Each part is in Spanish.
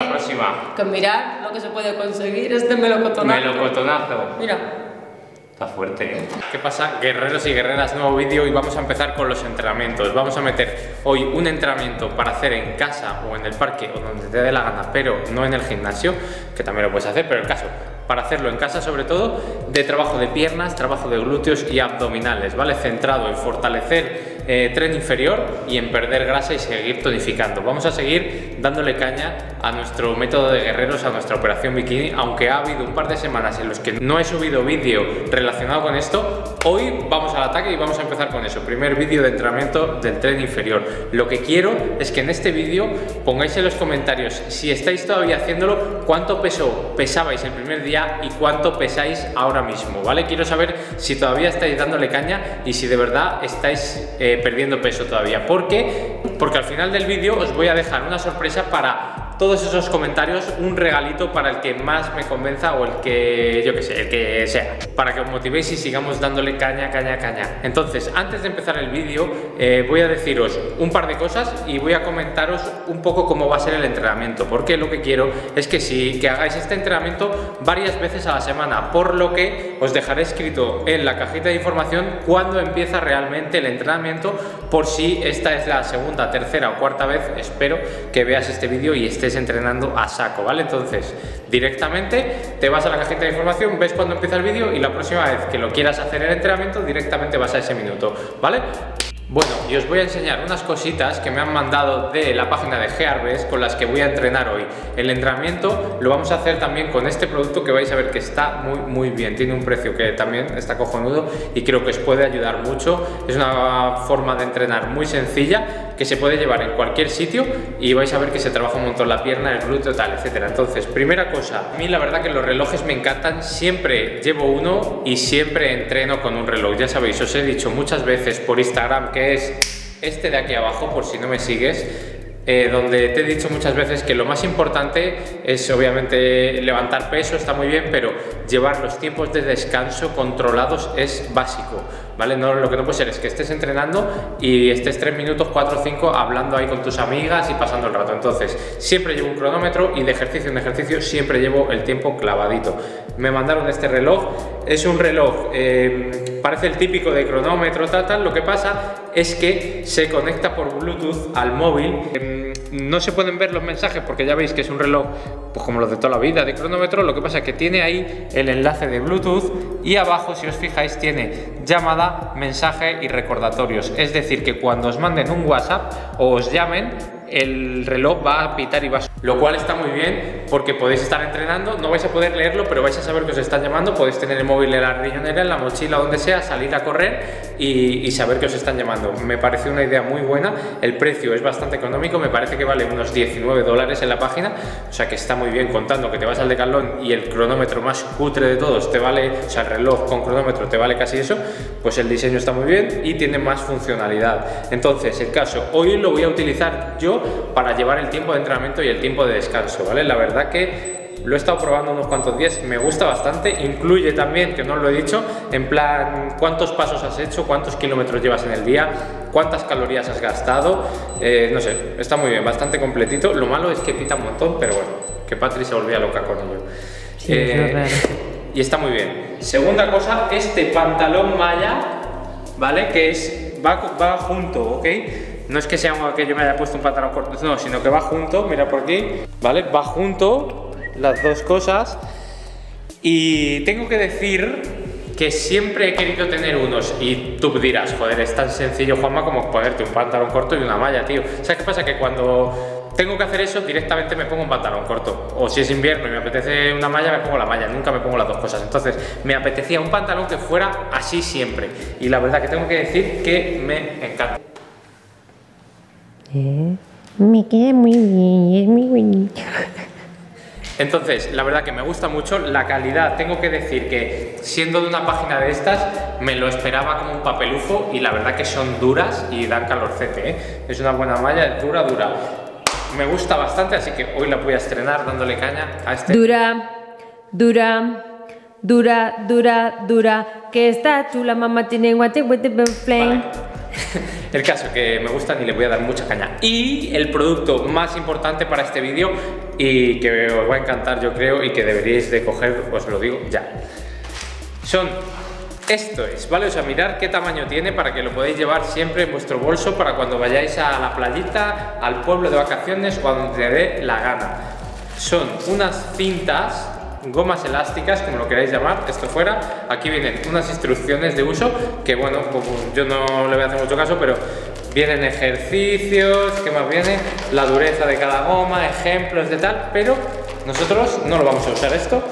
La próxima. Que mirar lo que se puede conseguir este melocotonazo. Melocotonazo. Mira. Está fuerte, ¿eh? ¿Qué pasa, guerreros y guerreras? Nuevo vídeo y vamos a empezar con los entrenamientos. Vamos a meter hoy un entrenamiento para hacer en casa o en el parque o donde te dé la gana, pero no en el gimnasio, que también lo puedes hacer, pero el caso, para hacerlo en casa sobre todo, de trabajo de piernas, trabajo de glúteos y abdominales, ¿vale? Centrado en fortalecer eh, tren inferior y en perder grasa y seguir tonificando. Vamos a seguir dándole caña a nuestro método de guerreros, a nuestra operación bikini, aunque ha habido un par de semanas en los que no he subido vídeo relacionado con esto, hoy vamos al ataque y vamos a empezar con eso. Primer vídeo de entrenamiento del tren inferior. Lo que quiero es que en este vídeo pongáis en los comentarios si estáis todavía haciéndolo, cuánto peso pesabais el primer día y cuánto pesáis ahora mismo, ¿vale? Quiero saber si todavía estáis dándole caña y si de verdad estáis eh, perdiendo peso todavía. ¿Por qué? Porque al final del vídeo os voy a dejar una sorpresa para todos esos comentarios un regalito para el que más me convenza o el que, yo que sé, el que sea, para que os motivéis y sigamos dándole caña, caña, caña. Entonces, antes de empezar el vídeo, eh, voy a deciros un par de cosas y voy a comentaros un poco cómo va a ser el entrenamiento, porque lo que quiero es que si que hagáis este entrenamiento varias veces a la semana, por lo que os dejaré escrito en la cajita de información cuándo empieza realmente el entrenamiento, por si esta es la segunda, tercera o cuarta vez, espero que veas este vídeo y estés entrenando a saco, ¿vale? Entonces, directamente te vas a la cajita de información, ves cuando empieza el vídeo y la próxima vez que lo quieras hacer el entrenamiento, directamente vas a ese minuto, ¿vale? Bueno, y os voy a enseñar unas cositas que me han mandado de la página de Gearbest con las que voy a entrenar hoy. El entrenamiento lo vamos a hacer también con este producto que vais a ver que está muy muy bien. Tiene un precio que también está cojonudo y creo que os puede ayudar mucho. Es una forma de entrenar muy sencilla que se puede llevar en cualquier sitio y vais a ver que se trabaja un montón la pierna, el glúteo, tal, etcétera. Entonces, primera cosa, a mí la verdad que los relojes me encantan. Siempre llevo uno y siempre entreno con un reloj. Ya sabéis, os he dicho muchas veces por Instagram que es este de aquí abajo, por si no me sigues, eh, donde te he dicho muchas veces que lo más importante es obviamente levantar peso, está muy bien, pero llevar los tiempos de descanso controlados es básico, ¿vale? Lo que no puede ser es que estés entrenando y estés 3 minutos, 4 o 5 hablando ahí con tus amigas y pasando el rato. Entonces, siempre llevo un cronómetro y de ejercicio en ejercicio siempre llevo el tiempo clavadito. Me mandaron este reloj, es un reloj, eh, parece el típico de cronómetro, tal, tal, lo que pasa es que se conecta por Bluetooth al móvil. Em, no se pueden ver los mensajes porque ya veis que es un reloj pues como los de toda la vida de cronómetro, lo que pasa es que tiene ahí el enlace de Bluetooth y abajo si os fijáis tiene llamada, mensaje y recordatorios. Es decir, que cuando os manden un WhatsApp o os llamen, el reloj va a pitar y va a... Lo cual está muy bien porque podéis estar entrenando, no vais a poder leerlo, pero vais a saber que os están llamando, podéis tener el móvil en la riñonera, en la mochila, donde sea, salir a correr y, saber que os están llamando. Me parece una idea muy buena, el precio es bastante económico, me parece que vale unos 19 dólares en la página, o sea que está muy bien contando que te vas al decalón y el cronómetro más cutre de todos te vale, o sea, el reloj con cronómetro te vale casi eso, pues el diseño está muy bien y tiene más funcionalidad. Entonces, el caso, hoy lo voy a utilizar yo para llevar el tiempo de entrenamiento y el tiempo de descanso, ¿vale? La verdad que lo he estado probando unos cuantos días, me gusta bastante, incluye también, que no os lo he dicho, en plan cuántos pasos has hecho, cuántos kilómetros llevas en el día, cuántas calorías has gastado, eh, no sé, está muy bien, bastante completito, lo malo es que pita un montón, pero bueno, que Patri se volvía loca con ello. Eh, y está muy bien. Segunda cosa, este pantalón malla, ¿vale? Que es, va, va junto, ¿ok? No es que sea que yo me haya puesto un pantalón corto, no, sino que va junto, mira por aquí, ¿vale? Va junto las dos cosas. Y tengo que decir que siempre he querido tener unos y tú dirás, joder, es tan sencillo, Juanma, como ponerte un pantalón corto y una malla, tío. ¿Sabes qué pasa? Que cuando tengo que hacer eso, directamente me pongo un pantalón corto. O si es invierno y me apetece una malla, me pongo la malla. Nunca me pongo las dos cosas. Entonces, me apetecía un pantalón que fuera así siempre. Y la verdad que tengo que decir que me encanta. Eh, me queda muy bien, es muy bonito. Entonces, la verdad que me gusta mucho la calidad. Tengo que decir que siendo de una página de estas, me lo esperaba como un papelufo y la verdad que son duras y dan calorcete. ¿eh? Es una buena malla, es dura, dura. Me gusta bastante, así que hoy la voy a estrenar dándole caña a este. Dura, dura, dura, dura, dura. Que está chula, mamá tiene guate, guate, flame. el caso que me gustan y le voy a dar mucha caña. Y el producto más importante para este vídeo y que os va a encantar yo creo y que deberíais de coger, os lo digo ya. Son esto es, ¿vale? O sea, mirar qué tamaño tiene para que lo podáis llevar siempre en vuestro bolso para cuando vayáis a la playita, al pueblo de vacaciones o a donde te dé la gana. Son unas cintas, gomas elásticas, como lo queráis llamar, esto fuera. Aquí vienen unas instrucciones de uso que, bueno, pues, yo no le voy a hacer mucho caso, pero vienen ejercicios, ¿qué más viene? La dureza de cada goma, ejemplos de tal, pero nosotros no lo vamos a usar esto.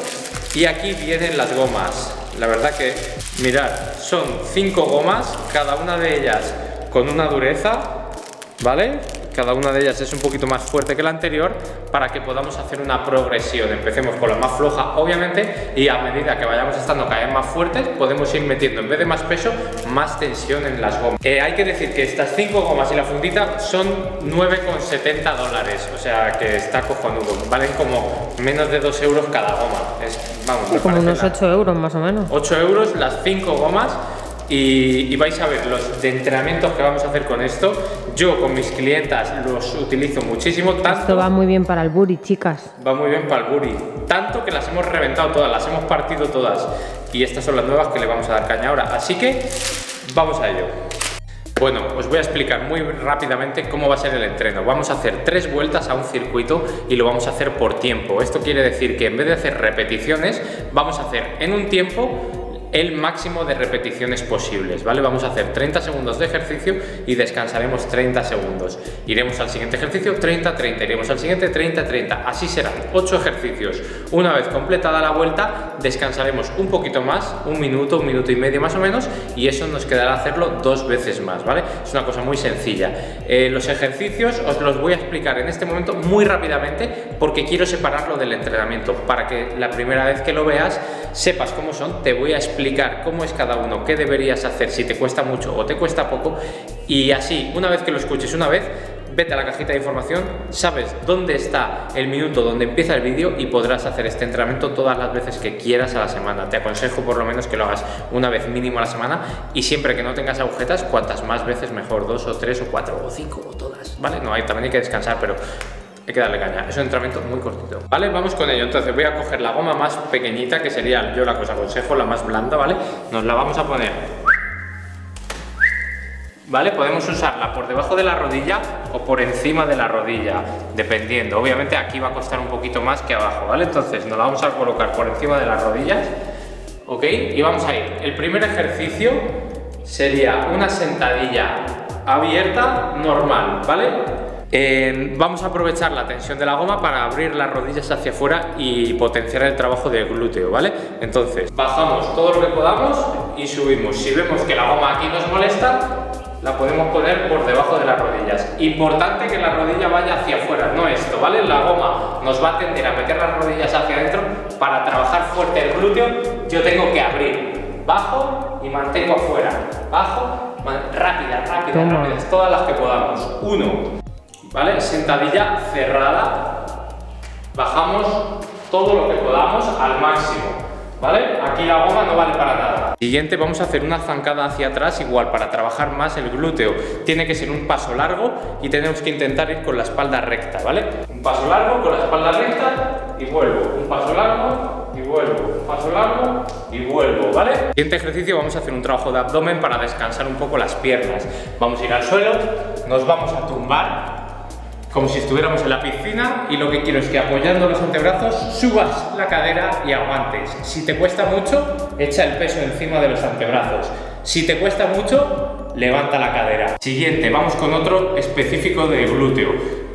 Y aquí vienen las gomas. La verdad que, mirad, son cinco gomas, cada una de ellas con una dureza, ¿vale? Cada una de ellas es un poquito más fuerte que la anterior para que podamos hacer una progresión. Empecemos con la más floja, obviamente, y a medida que vayamos estando cada vez más fuertes, podemos ir metiendo, en vez de más peso, más tensión en las gomas. Eh, hay que decir que estas cinco gomas y la fundita son 9,70 dólares, o sea que está cojonudo. Valen como menos de 2 euros cada goma. Es, vamos, como unos 8 euros más o menos. 8 euros las cinco gomas y, vais a ver los de entrenamientos que vamos a hacer con esto. Yo con mis clientas los utilizo muchísimo. Tanto, esto va muy bien para el buri, chicas. Va muy bien para el buri. Tanto que las hemos reventado todas, las hemos partido todas. Y estas son las nuevas que le vamos a dar caña ahora. Así que vamos a ello. Bueno, os voy a explicar muy rápidamente cómo va a ser el entreno. Vamos a hacer tres vueltas a un circuito y lo vamos a hacer por tiempo. Esto quiere decir que en vez de hacer repeticiones, vamos a hacer en un tiempo el máximo de repeticiones posibles, ¿vale? Vamos a hacer 30 segundos de ejercicio y descansaremos 30 segundos. Iremos al siguiente ejercicio 30, 30, iremos al siguiente 30, 30. Así serán 8 ejercicios. Una vez completada la vuelta, descansaremos un poquito más, un minuto, un minuto y medio más o menos, y eso nos quedará hacerlo dos veces más, ¿vale? Es una cosa muy sencilla. Eh, los ejercicios os los voy a explicar en este momento muy rápidamente porque quiero separarlo del entrenamiento para que la primera vez que lo veas sepas cómo son, te voy a explicar explicar cómo es cada uno, qué deberías hacer, si te cuesta mucho o te cuesta poco y así, una vez que lo escuches una vez, vete a la cajita de información, sabes dónde está el minuto donde empieza el vídeo y podrás hacer este entrenamiento todas las veces que quieras a la semana. Te aconsejo por lo menos que lo hagas una vez mínimo a la semana y siempre que no tengas agujetas, cuantas más veces mejor, dos o tres o cuatro o cinco o todas, ¿vale? No, hay, también hay que descansar, pero hay que darle caña. Es un entrenamiento muy cortito. ¿Vale? Vamos con ello. Entonces voy a coger la goma más pequeñita, que sería yo la que os aconsejo, la más blanda, ¿vale? Nos la vamos a poner. ¿Vale? Podemos usarla por debajo de la rodilla o por encima de la rodilla, dependiendo. Obviamente aquí va a costar un poquito más que abajo, ¿vale? Entonces nos la vamos a colocar por encima de las rodillas, ¿ok? Y vamos a ir. El primer ejercicio sería una sentadilla abierta normal, ¿vale? Vamos a aprovechar la tensión de la goma para abrir las rodillas hacia afuera y potenciar el trabajo del glúteo, ¿vale? Entonces, bajamos todo lo que podamos y subimos. Si vemos que la goma aquí nos molesta, la podemos poner por debajo de las rodillas. Importante que la rodilla vaya hacia afuera, no esto, ¿vale? La goma nos va a tender a meter las rodillas hacia adentro. Para trabajar fuerte el glúteo, yo tengo que abrir, bajo y mantengo afuera. Bajo, rápida, rápida, rápidas, todas las que podamos. Uno, ¿vale? Sentadilla cerrada, bajamos todo lo que podamos al máximo, ¿vale? Aquí la goma no vale para nada. Siguiente vamos a hacer una zancada hacia atrás igual para trabajar más el glúteo. Tiene que ser un paso largo y tenemos que intentar ir con la espalda recta, ¿vale? Un paso largo con la espalda recta y vuelvo. Un paso largo y vuelvo. Un paso largo y vuelvo, ¿vale? Siguiente ejercicio vamos a hacer un trabajo de abdomen para descansar un poco las piernas. Vamos a ir al suelo, nos vamos a tumbar como si estuviéramos en la piscina y lo que quiero es que apoyando los antebrazos subas la cadera y aguantes. Si te cuesta mucho, echa el peso encima de los antebrazos. Si te cuesta mucho, levanta la cadera. Siguiente, vamos con otro específico de glúteo.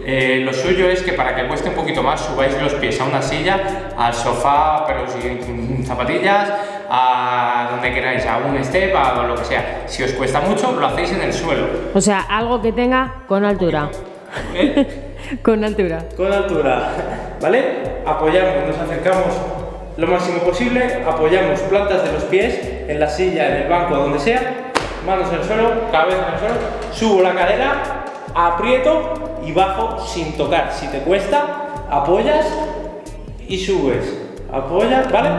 Eh, lo suyo es que para que cueste un poquito más subáis los pies a una silla, al sofá, pero sin zapatillas, a donde queráis, a un step, a lo que sea. Si os cuesta mucho, lo hacéis en el suelo. O sea, algo que tenga con altura. ¿Eh? Con altura. Con altura, ¿vale? Apoyamos, nos acercamos lo máximo posible, apoyamos plantas de los pies en la silla, en el banco, donde sea, manos en el suelo, cabeza en el suelo, subo la cadera, aprieto y bajo sin tocar. Si te cuesta, apoyas y subes. Apoyas, ¿vale?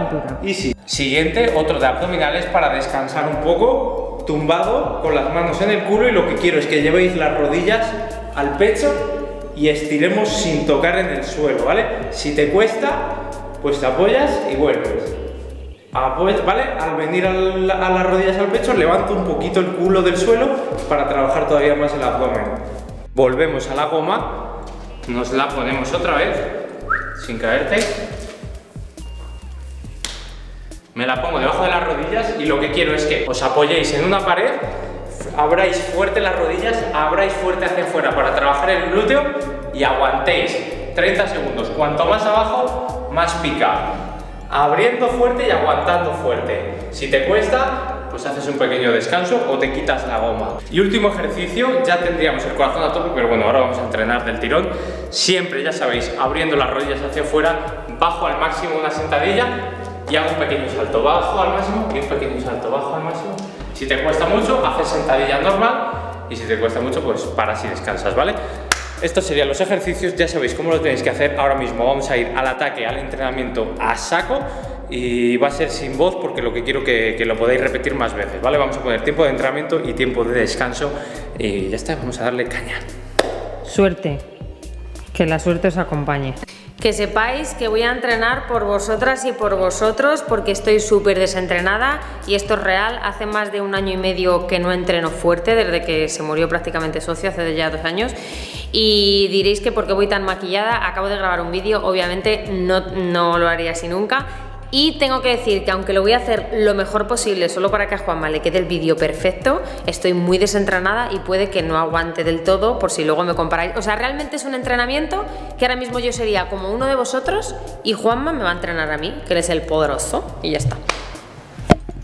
Y sí. Siguiente, otro de abdominales para descansar un poco tumbado con las manos en el culo y lo que quiero es que llevéis las rodillas al pecho y estiremos sin tocar en el suelo, ¿vale? Si te cuesta, pues te apoyas y vuelves. ¿vale? Al venir a las rodillas al pecho, levanto un poquito el culo del suelo para trabajar todavía más el abdomen. Volvemos a la goma, nos la ponemos otra vez, sin caerte. Me la pongo debajo de las rodillas y lo que quiero es que os apoyéis en una pared, abráis fuerte las rodillas, abráis fuerte hacia afuera para trabajar el glúteo y aguantéis 30 segundos. Cuanto más abajo, más pica abriendo fuerte y aguantando fuerte. Si te cuesta, pues haces un pequeño descanso o te quitas la goma. Y último ejercicio, ya tendríamos el corazón a tope, pero bueno, ahora vamos a entrenar del tirón. Siempre, ya sabéis, abriendo las rodillas hacia afuera, bajo al máximo una sentadilla y hago un pequeño salto. Bajo al máximo y un pequeño salto, bajo al máximo. Si te cuesta mucho, haces sentadilla normal y si te cuesta mucho, pues paras y descansas, ¿vale? Estos serían los ejercicios, ya sabéis cómo lo tenéis que hacer. Ahora mismo vamos a ir al ataque, al entrenamiento a saco y va a ser sin voz porque lo que quiero que, que lo podáis repetir más veces, ¿vale? Vamos a poner tiempo de entrenamiento y tiempo de descanso y ya está, vamos a darle caña. Suerte, que la suerte os acompañe. Que sepáis que voy a entrenar por vosotras y por vosotros porque estoy súper desentrenada y esto es real. Hace más de un año y medio que no entreno fuerte, desde que se murió prácticamente socio, hace ya dos años. Y diréis que porque voy tan maquillada, acabo de grabar un vídeo, obviamente no, no lo haría así nunca y tengo que decir que aunque lo voy a hacer lo mejor posible solo para que a Juanma le quede el vídeo perfecto, estoy muy desentrenada y puede que no aguante del todo por si luego me comparáis. O sea, realmente es un entrenamiento que ahora mismo yo sería como uno de vosotros y Juanma me va a entrenar a mí, que él es el poderoso y ya está.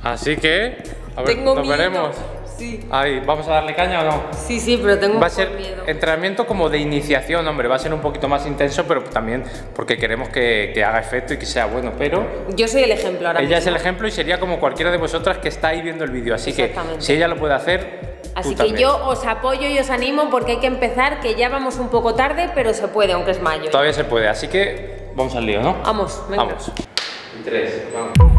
Así que, a ver, nos veremos. Sí. Ahí, ¿vamos a darle caña o no? Sí, sí, pero tengo va a ser entrenamiento como de iniciación, hombre, va a ser un poquito más intenso, pero también porque queremos que, haga efecto y que sea bueno, pero... Yo soy el ejemplo ahora Ella es el ejemplo y sería como cualquiera de vosotras que está ahí viendo el vídeo, así que si ella lo puede hacer... Así que yo os apoyo y os animo porque hay que empezar, que ya vamos un poco tarde, pero se puede, aunque es mayo. Todavía se puede, así que vamos al lío, ¿no? Vamos, venga. Vamos. Tres, vamos.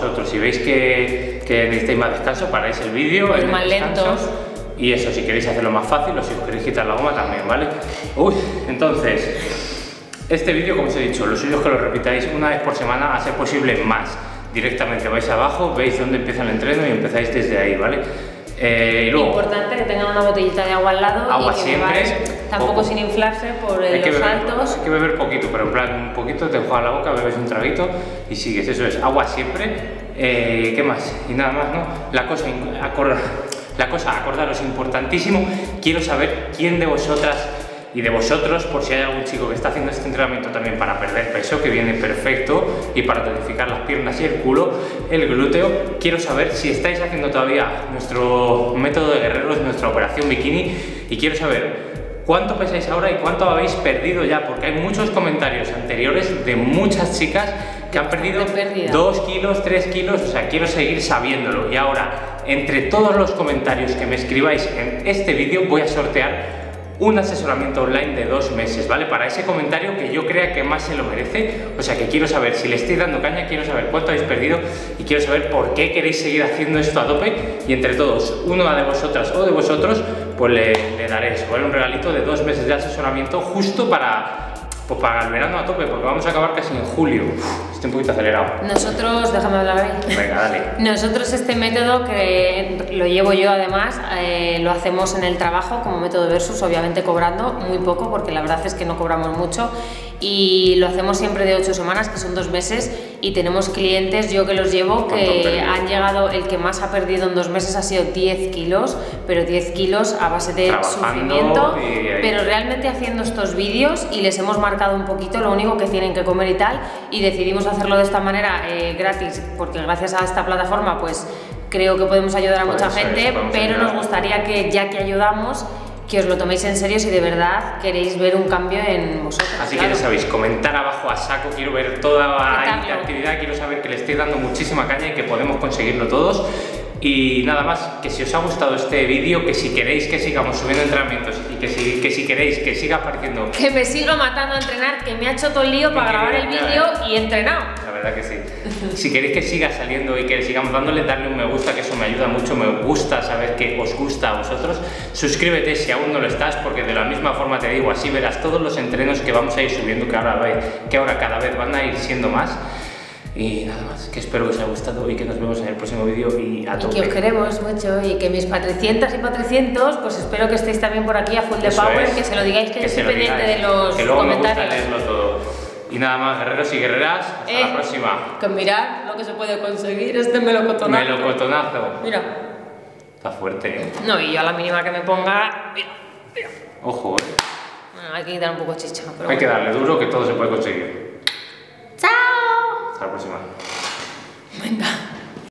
Vosotros. Si veis que, que necesitáis más descanso, paráis el vídeo. Pues más lentos. Y eso, si queréis hacerlo más fácil o si os queréis quitar la goma también, ¿vale? Uy, entonces, este vídeo, como os he dicho, lo suyo es que lo repitáis una vez por semana, a ser posible más. Directamente vais abajo, veis dónde empieza el entreno y empezáis desde ahí, ¿vale? Eh, luego, Importante que tengan una botellita de agua al lado Agua y que siempre, tampoco poco. sin inflarse por los beber, saltos. hay que beber poquito, pero en plan un poquito, te juega la boca, bebes un traguito y sigues. Eso es, agua siempre. Eh, ¿Qué más? Y nada más, ¿no? La cosa, in- acor- la cosa, acordaros, importantísimo. Quiero saber quién de vosotras y de vosotros, por si hay algún chico que está haciendo este entrenamiento también para perder peso, que viene perfecto, y para tonificar las piernas y el culo, el glúteo, quiero saber si estáis haciendo todavía nuestro método de guerreros, nuestra operación bikini, y quiero saber cuánto pesáis ahora y cuánto habéis perdido ya, porque hay muchos comentarios anteriores de muchas chicas que han perdido De pérdida. 2 kilos, 3 kilos, o sea, quiero seguir sabiéndolo. Y ahora, entre todos los comentarios que me escribáis en este vídeo, voy a sortear un asesoramiento online de dos meses, ¿vale? Para ese comentario que yo crea que más se lo merece, o sea que quiero saber si le estoy dando caña, quiero saber cuánto habéis perdido y quiero saber por qué queréis seguir haciendo esto a tope y entre todos, una de vosotras o de vosotros, pues le, le daré eso, ¿vale? Un regalito de dos meses de asesoramiento justo para, pues para el verano a tope, porque vamos a acabar casi en julio. Uf, estoy un poquito acelerado. Nosotros, déjame hablar ahí. Venga, dale. Nosotros este método que lo llevo yo además, eh, lo hacemos en el trabajo como método versus, obviamente cobrando muy poco porque la verdad es que no cobramos mucho y lo hacemos siempre de 8 semanas, que son dos meses y tenemos clientes, yo que los llevo, ¿Cuánto han que han llegado, el que más ha perdido en dos meses ha sido 10 kilos, pero 10 kilos a base de Trabajando sufrimiento, y pero realmente haciendo estos vídeos y les hemos marcado un poquito lo único que tienen que comer y tal y decidimos hacerlo de esta manera eh, gratis porque gracias a esta plataforma pues creo que podemos ayudar a Pues mucha gente pero nos gustaría que ya que ayudamos que os lo toméis en serio si de verdad queréis ver un cambio en vosotros Así claro. que ya sabéis, comentar abajo a saco, quiero ver toda la actividad, quiero saber que le estoy dando muchísima caña y que podemos conseguirlo todos. Y nada más, que si os ha gustado este vídeo, que si queréis que sigamos subiendo entrenamientos y que si, que si queréis que siga apareciendo, que me siga matando a entrenar que me ha hecho todo el lío para grabar el vídeo y he entrenado verdad que sí. Si queréis que siga saliendo y que sigamos dándole, darle un me gusta, que eso me ayuda mucho, me gusta saber que os gusta a vosotros. Suscríbete si aún no lo estás, porque de la misma forma te digo, así verás todos los entrenos que vamos a ir subiendo, que ahora, que ahora cada vez van a ir siendo más. Y nada más, que espero que os haya gustado y que nos vemos en el próximo vídeo y a y tope. que os queremos mucho y que mis patricientas y patricientos pues espero que estéis también por aquí a full de Eso power es, que se lo digáis que, se estoy pendiente de los que luego me gusta comentarios leerlo todo. Y nada más, guerreros y guerreras, hasta Eh, la próxima. Que mirad lo que se puede conseguir este melocotonazo. Melocotonazo. Mira. Está fuerte, ¿eh? No, y yo a la mínima que me ponga. Mira. Ojo, ¿eh? Bueno, hay que quitar un poco chicha. Pero Hay que darle duro que todo se puede conseguir. ¡Chao! Hasta la próxima. Venga.